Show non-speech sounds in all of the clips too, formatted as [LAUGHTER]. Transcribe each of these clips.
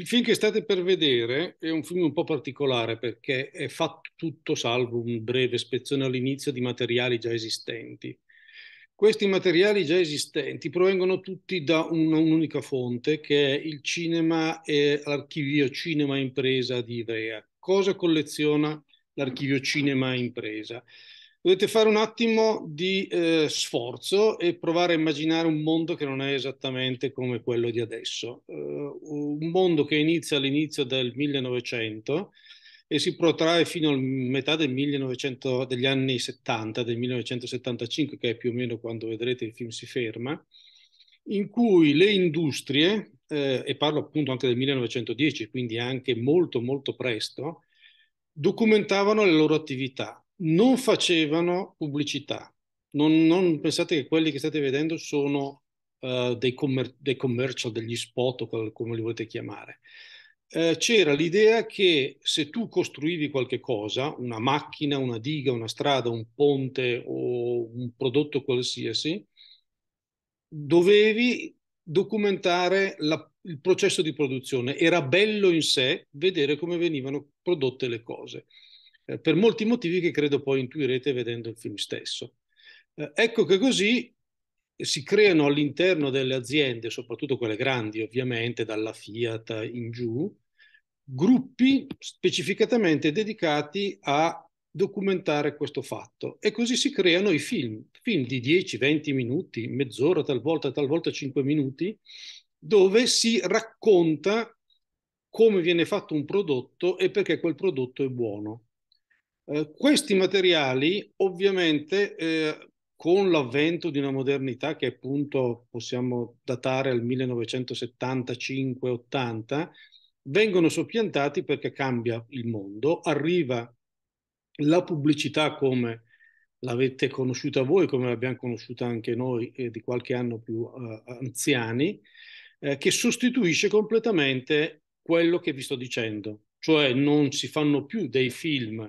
il film che state per vedere è un film un po' particolare perché è fatto tutto salvo un breve spezzone all'inizio di materiali già esistenti. Questi materiali già esistenti provengono tutti da un'unica fonte che è il cinema e l'archivio Cinema Impresa di Ivrea. Cosa colleziona l'archivio Cinema Impresa? Dovete fare un attimo di eh, sforzo e provare a immaginare un mondo che non è esattamente come quello di adesso. Uh, un mondo che inizia all'inizio del 1900 e si protrae fino a metà del 1900, degli anni 70, del 1975, che è più o meno quando vedrete il film si ferma, in cui le industrie, eh, e parlo appunto anche del 1910, quindi anche molto molto presto, documentavano le loro attività non facevano pubblicità. Non, non, pensate che quelli che state vedendo sono uh, dei, commer- dei, commercial, degli spot, o come li volete chiamare. Uh, c'era l'idea che se tu costruivi qualche cosa, una macchina, una diga, una strada, un ponte o un prodotto qualsiasi, dovevi documentare la, il processo di produzione. Era bello in sé vedere come venivano prodotte le cose. Eh, per molti motivi che credo poi intuirete vedendo il film stesso. Eh, ecco che così si creano all'interno delle aziende, soprattutto quelle grandi ovviamente, dalla Fiat in giù, gruppi specificatamente dedicati a documentare questo fatto e così si creano i film, film di 10-20 minuti, mezz'ora, talvolta, talvolta 5 minuti, dove si racconta come viene fatto un prodotto e perché quel prodotto è buono. Eh, questi materiali ovviamente eh, con l'avvento di una modernità che appunto possiamo datare al 1975-80, vengono soppiantati perché cambia il mondo, arriva la pubblicità come l'avete conosciuta voi, come l'abbiamo conosciuta anche noi eh, di qualche anno più uh, anziani, eh, che sostituisce completamente quello che vi sto dicendo, cioè non si fanno più dei film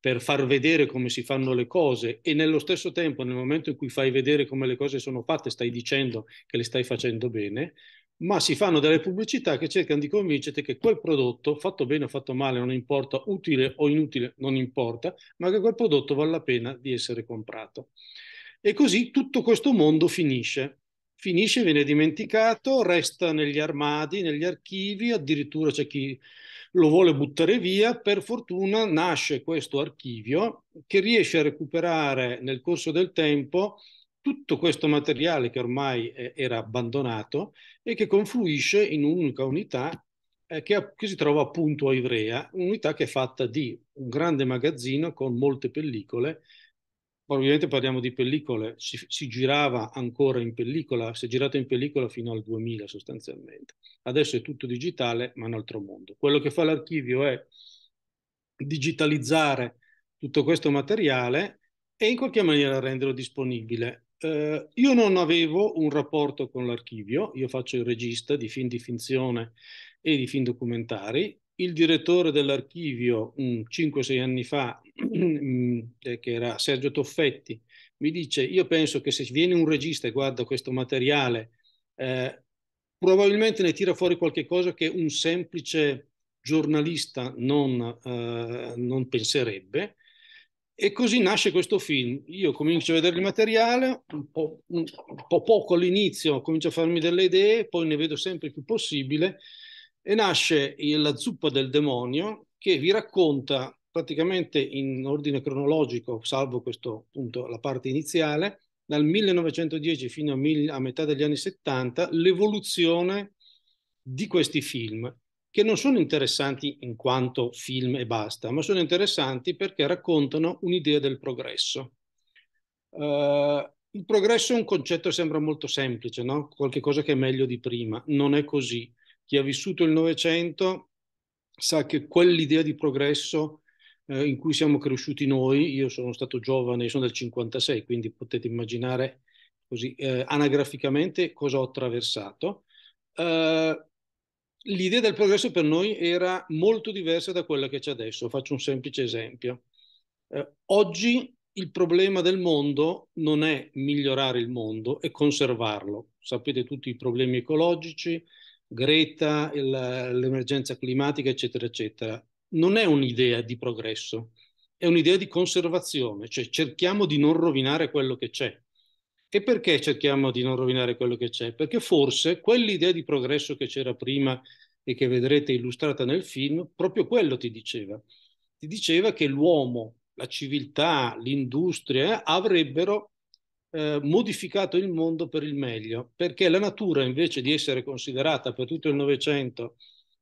per far vedere come si fanno le cose e nello stesso tempo nel momento in cui fai vedere come le cose sono fatte stai dicendo che le stai facendo bene, ma si fanno delle pubblicità che cercano di convincerti che quel prodotto, fatto bene o fatto male, non importa, utile o inutile, non importa, ma che quel prodotto vale la pena di essere comprato. E così tutto questo mondo finisce. Finisce, viene dimenticato, resta negli armadi, negli archivi, addirittura c'è chi lo vuole buttare via, per fortuna nasce questo archivio che riesce a recuperare nel corso del tempo tutto questo materiale che ormai eh, era abbandonato e che confluisce in un'unica unità eh, che, che, si trova appunto a Ivrea, un'unità che è fatta di un grande magazzino con molte pellicole Ovviamente parliamo di pellicole, si, si, girava ancora in pellicola, si è girato in pellicola fino al 2000 sostanzialmente. Adesso è tutto digitale, ma un altro mondo. Quello che fa l'archivio è digitalizzare tutto questo materiale e in qualche maniera renderlo disponibile. Eh, io non avevo un rapporto con l'archivio, io faccio il regista di film di finzione e di film documentari il direttore dell'archivio 5-6 anni fa, [CLEARS THROAT] mm, eh, che era Sergio Toffetti, mi dice, io penso che se viene un regista e guarda questo materiale, eh, probabilmente ne tira fuori qualche cosa che un semplice giornalista non, eh, non penserebbe. E così nasce questo film. Io comincio a vedere il materiale, un po', un po poco all'inizio, comincio a farmi delle idee, poi ne vedo sempre più possibile e nasce la zuppa del demonio che vi racconta praticamente in ordine cronologico, salvo questo appunto la parte iniziale, dal 1910 fino a, mil- a metà degli anni 70, l'evoluzione di questi film, che non sono interessanti in quanto film e basta, ma sono interessanti perché raccontano un'idea del progresso. Uh, il progresso è un concetto che sembra molto semplice, no? qualche cosa che è meglio di prima, non è così chi ha vissuto il Novecento sa che quell'idea di progresso eh, in cui siamo cresciuti noi, io sono stato giovane, sono del 56, quindi potete immaginare così eh, anagraficamente cosa ho attraversato. Uh, l'idea del progresso per noi era molto diversa da quella che c'è adesso. Faccio un semplice esempio. Uh, oggi il problema del mondo non è migliorare il mondo, è conservarlo. Sapete tutti i problemi ecologici, Greta, l'emergenza climatica, eccetera, eccetera, non è un'idea di progresso, è un'idea di conservazione, cioè cerchiamo di non rovinare quello che c'è. E perché cerchiamo di non rovinare quello che c'è? Perché forse quell'idea di progresso che c'era prima e che vedrete illustrata nel film, proprio quello ti diceva. Ti diceva che l'uomo, la civiltà, l'industria avrebbero eh, modificato il mondo per il meglio, perché la natura invece di essere considerata per tutto il Novecento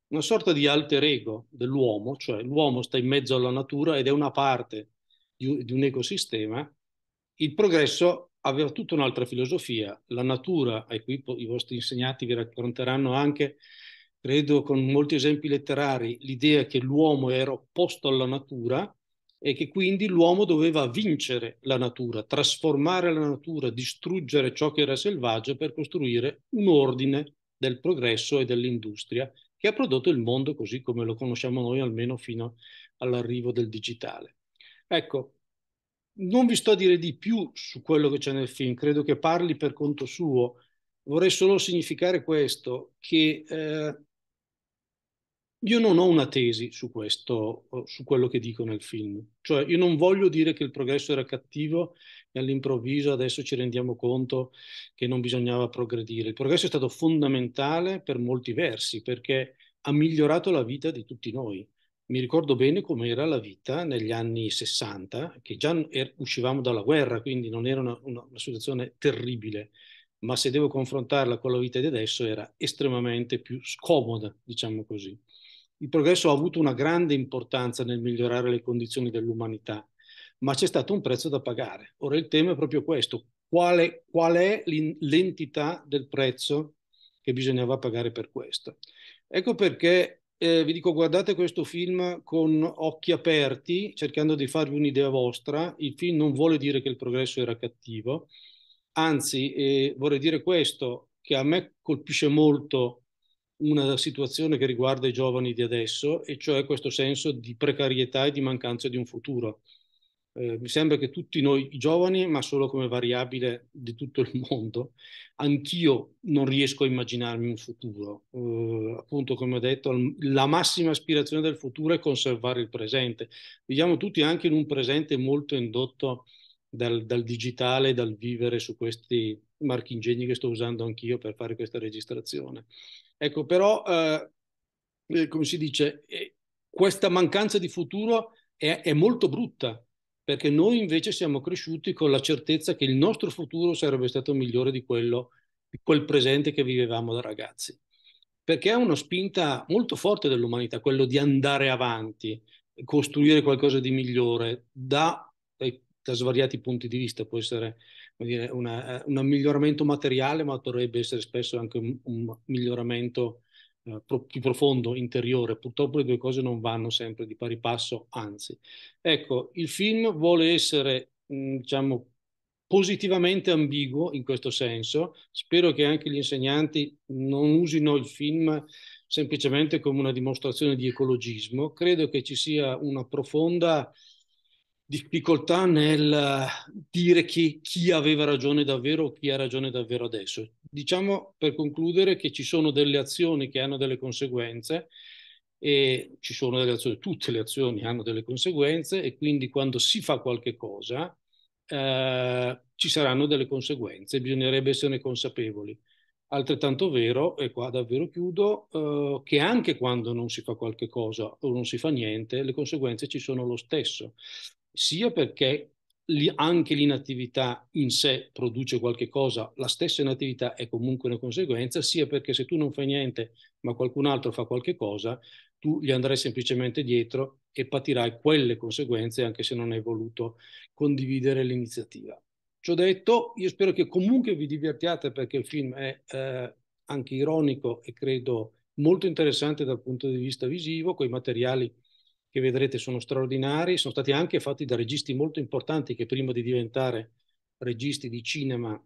una sorta di alter ego dell'uomo, cioè l'uomo sta in mezzo alla natura ed è una parte di, di un ecosistema, il progresso aveva tutta un'altra filosofia. La natura, e qui i vostri insegnanti vi racconteranno anche, credo con molti esempi letterari, l'idea che l'uomo era opposto alla natura e che quindi l'uomo doveva vincere la natura, trasformare la natura, distruggere ciò che era selvaggio per costruire un ordine del progresso e dell'industria che ha prodotto il mondo così come lo conosciamo noi almeno fino all'arrivo del digitale. Ecco, non vi sto a dire di più su quello che c'è nel film, credo che parli per conto suo. Vorrei solo significare questo, che eh, io non ho una tesi su questo, su quello che dico nel film. Cioè, io non voglio dire che il progresso era cattivo e all'improvviso adesso ci rendiamo conto che non bisognava progredire. Il progresso è stato fondamentale per molti versi perché ha migliorato la vita di tutti noi. Mi ricordo bene com'era la vita negli anni 60, che già er uscivamo dalla guerra, quindi non era una, una, una situazione terribile ma se devo confrontarla con la vita di adesso era estremamente più scomoda, diciamo così il progresso ha avuto una grande importanza nel migliorare le condizioni dell'umanità, ma c'è stato un prezzo da pagare. Ora il tema è proprio questo, qual è, qual è l'entità del prezzo che bisognava pagare per questo? Ecco perché eh, vi dico guardate questo film con occhi aperti, cercando di farvi un'idea vostra. Il film non vuole dire che il progresso era cattivo, anzi eh, vorrei dire questo, che a me colpisce molto una situazione che riguarda i giovani di adesso, e cioè questo senso di precarietà e di mancanza di un futuro. Eh, mi sembra che tutti noi giovani, ma solo come variabile di tutto il mondo, anch'io non riesco a immaginarmi un futuro. Eh, appunto, come ho detto, la massima aspirazione del futuro è conservare il presente. Viviamo tutti anche in un presente molto indotto dal, dal digitale, dal vivere su questi marchingegni che sto usando anch'io per fare questa registrazione. Ecco, però, eh, eh, come si dice, eh, questa mancanza di futuro è, è, molto brutta, perché noi invece siamo cresciuti con la certezza che il nostro futuro sarebbe stato migliore di quello, di quel presente che vivevamo da ragazzi. Perché è una spinta molto forte dell'umanità, quello di andare avanti, costruire qualcosa di migliore, da, da svariati punti di vista, può essere dire, una, un miglioramento materiale, ma dovrebbe essere spesso anche un, un miglioramento eh, pro, più profondo, interiore. Purtroppo le due cose non vanno sempre di pari passo, anzi. Ecco, il film vuole essere, mh, diciamo, positivamente ambiguo in questo senso. Spero che anche gli insegnanti non usino il film semplicemente come una dimostrazione di ecologismo. Credo che ci sia una profonda difficoltà nel dire chi, chi, aveva ragione davvero o chi ha ragione davvero adesso. Diciamo per concludere che ci sono delle azioni che hanno delle conseguenze e ci sono delle azioni, tutte le azioni hanno delle conseguenze e quindi quando si fa qualche cosa eh, ci saranno delle conseguenze, bisognerebbe esserne consapevoli. Altrettanto vero, e qua davvero chiudo, eh, che anche quando non si fa qualche cosa o non si fa niente, le conseguenze ci sono lo stesso sia perché anche l'inattività in sé produce qualche cosa, la stessa inattività è comunque una conseguenza, sia perché se tu non fai niente ma qualcun altro fa qualche cosa, tu gli andrai semplicemente dietro e patirai quelle conseguenze anche se non hai voluto condividere l'iniziativa. Ciò detto, io spero che comunque vi divertiate perché il film è eh, anche ironico e credo molto interessante dal punto di vista visivo, con i materiali che vedrete sono straordinari, sono stati anche fatti da registi molto importanti che prima di diventare registi di cinema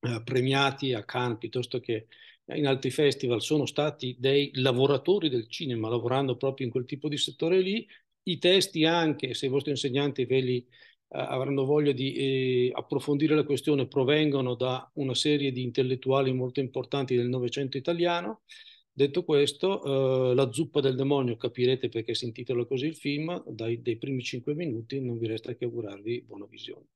eh, premiati a Cannes piuttosto che in altri festival sono stati dei lavoratori del cinema lavorando proprio in quel tipo di settore lì. I testi anche, se i vostri insegnanti ve li Uh, avranno voglia di eh, approfondire la questione provengono da una serie di intellettuali molto importanti del Novecento italiano Detto questo, eh, La zuppa del demonio capirete perché si intitola così il film, dai, primi cinque minuti non vi resta che augurarvi buona visione.